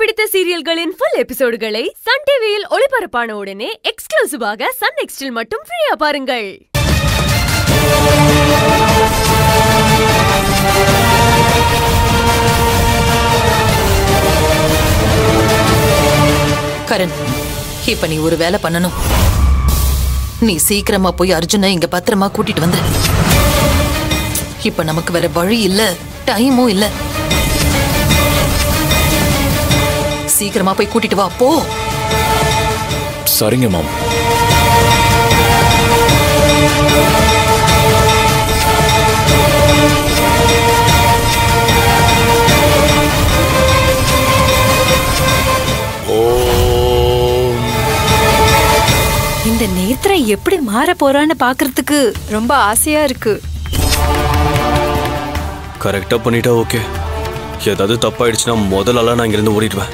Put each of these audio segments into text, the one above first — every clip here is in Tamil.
பிடித்த சீரியல்களின் ஃபுல் எபிசோடுகளை சன் டிவியில் ஒளிபரப்பான உடனே எக்ஸ்க்ளூசிவாக சன் நெக்ஸ்டில் மட்டும் ஃப்ரீயா பாருங்கள். கரண் இப்ப நீ ஒரு வேலை பண்ணணும். நீ சீக்கிரமா போய் அர்ஜுனை இங்க பத்திரமா கூட்டிட்டு வந்து இப்ப நமக்கு வேற வழி இல்ல டைமும் இல்ல. சீக்கிரமா போய் கூட்டிட்டு வா போ. சரிங்க மாம். இந்த நேத்ரா எப்படி மாற போறான்னு பாக்குறதுக்கு ரொம்ப ஆசையா இருக்கு. கரெக்டா பண்ணிட்டா ஓகே ஏதாவது தப்பாயிடுச்சுன்னா முதல்ல நான் இங்கிருந்து ஓடிடுவேன்.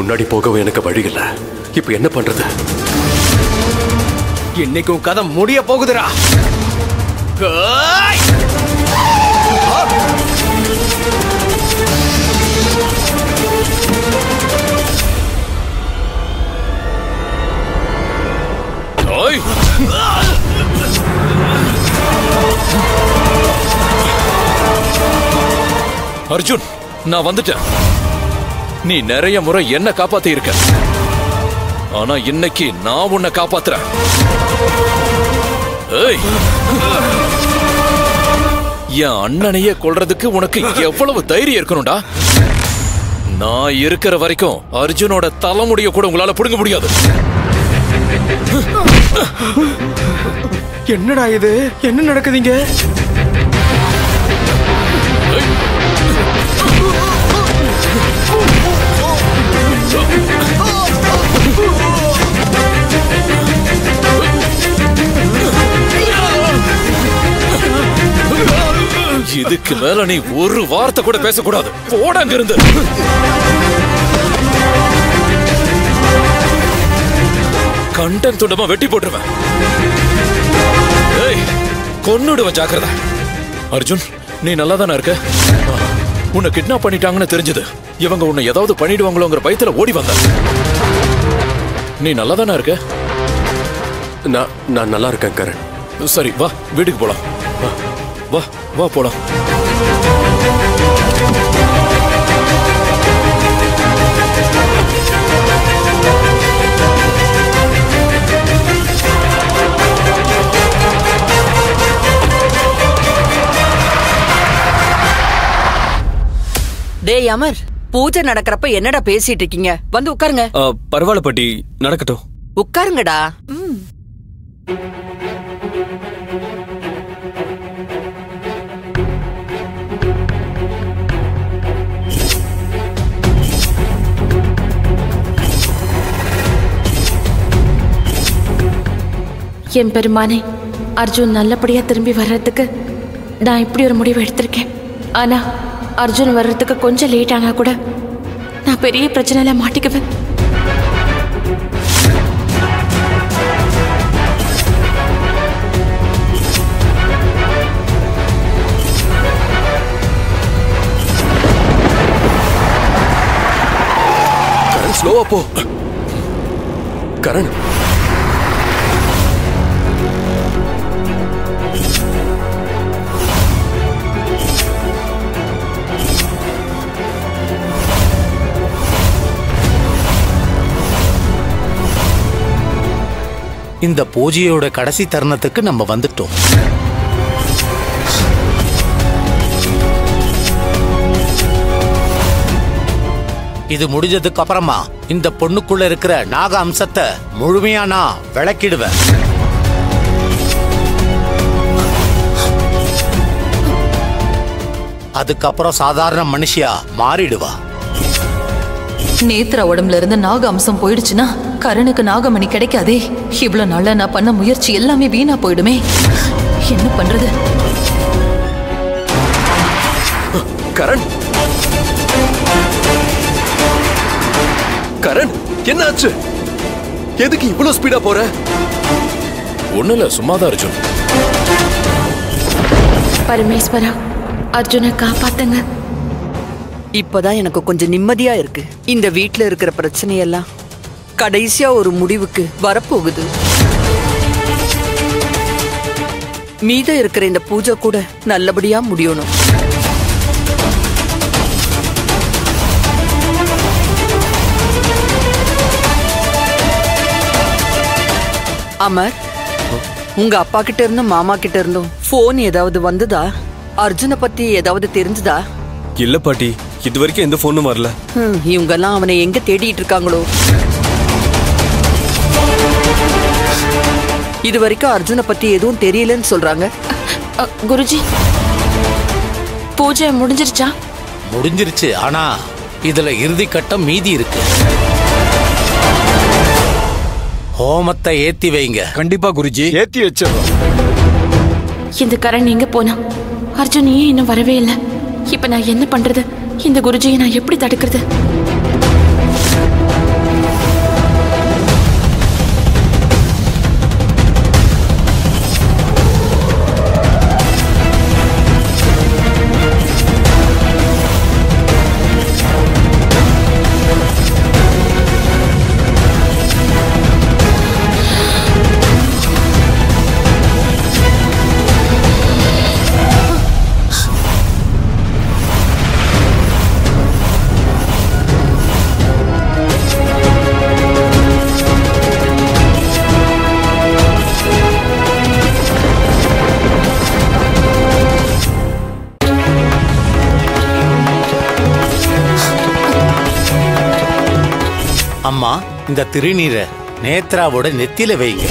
முன்னாடி போகவும் எனக்கு வழி இல்ல. இப்ப என்ன பண்றது? இன்னைக்கு உன் கதை முடிய! ஓய் அர்ஜுன் நான் வந்துட்டேன். நீ நிறைய முறை என்ன காப்பாத்தி இருக்க. ஆனா இன்னைக்கு நான் உன்னை காப்பாத்துறேன். ஏய்! என் அண்ணனையே கொல்றதுக்கு உனக்கு எவ்வளவு தைரியம் இருக்கணும்டா? நான் இருக்கிற வரைக்கும் அர்ஜுனோட தலைமுடிய கூட உங்களால புடுங்க முடியாது. என்னடா இது? என்ன நடக்குதுங்க இதுக்கு மேல நீ ஒரு வார்த்தை கூட பேசக்கூடாது. போட அங்கிருந்து கண்டன் துண்டமா வெட்டி போட்டுருவேன். ஏய் கொன்னுடுவேன் ஜாக்கிரதை. அர்ஜுன் நீ நல்லா தானே இருக்க? உன்னை கிட்னாப் பண்ணிட்டாங்கன்னு தெரிஞ்சது. இவங்க உன்னை ஏதாவது பண்ணிடுவாங்களோங்கிற பயத்துல ஓடி வந்த. நீ நல்லா தானே இருக்க? நான் நான் நல்லா இருக்கேன் கரண். சரி வா வீட்டுக்கு போலாம். வா. வா வா போலாம். டேய் அமர் பூஜை நடக்கிறப்ப என்னடா பேசிட்டு இருக்கீங்க? வந்து உட்காருங்க. பரவாயில்ல பாட்டி நடக்கட்டும். உட்காருங்கடா. என் பெருமானே அர்ஜுன் நல்லபடியா திரும்பி வர்றதுக்கு நான் இப்படி ஒரு முடிவு எடுத்திருக்கேன். ஆனா அர்ஜுன் வர்றதுக்கு கொஞ்சம் லேட் ஆனா கூட நான் பெரிய பிரச்சனையில மாட்டிக்குவேன். கரண் ஸ்லோவா போ. கரண். இந்த பூஜையோட கடைசி தருணத்துக்கு நம்ம வந்துட்டோம். இது முடிஞ்சதுக்கு அப்புறமா இந்த பொண்ணுக்குள்ள இருக்கிற நாக அம்சத்தை முழுமையா நான் விளக்கிடுவேன். அதுக்கப்புறம் சாதாரண மனுஷியா மாறிடுவா. நேத்திர உடம்புல இருந்து நாக அம்சம் போயிடுச்சுன்னா கரனுக்கு நாகமணி கிடைக்காதே. இவ்வளவு நாளா நான் பண்ண முயற்சி எல்லாமே வீணா போயிடுமே. என்ன பண்றது? கரண்! கரண் என்னாச்சு? எதுக்கு இவ்வளவு ஸ்பீடா போற? ஒண்ணு இல்ல சும்மாதான் அர்ஜுன் பரமேஸ்வரா அர்ஜுனை காப்பாத்துங்க. இப்பதான் எனக்கு கொஞ்சம் நிம்மதியா இருக்கு. இந்த வீட்ல இருக்கிற பிரச்சனையெல்லாம் கடைசியா ஒரு முடிவுக்கு வரப்போகுது. மீதம் இருக்கிற இந்த பூஜை கூட நல்லபடியா முடியணும். அமர் உங்க அப்பா கிட்ட இருந்தும் மாமா கிட்ட இருந்தும் போன் ஏதாவது வந்ததா? அர்ஜுனை பத்தி ஏதாவது தெரிஞ்சதா? இல்ல பாட்டி இது வரைக்கும் எந்த போனும் வரல. இவங்கெல்லாம் அவனை எங்க தேடிட்டு இருக்காங்களோ? இது வரைக்கும் அர்ஜுனை பத்தி எதுவும் தெரியலன்னு சொல்றாங்க. குருஜி பூஜை முடிஞ்சிருச்சா? முடிஞ்சிருச்சு ஆனா இதுல இறுதி கட்டம் மீதி இருக்கு. ஹோமத்தை ஏத்தி வைங்க. கண்டிப்பா குருஜி. ஏத்தி வச்சிடறோம். இந்த கரண் எங்க போனா? அர்ஜுன் ஏன் இன்னும் வரவே இல்லை. இப்ப நான் என்ன பண்றது? இந்த குருஜியை நான் எப்படி தடுக்கிறது? அம்மா இந்த திருநீரை நேத்ராவோட நெத்தியில வைங்க.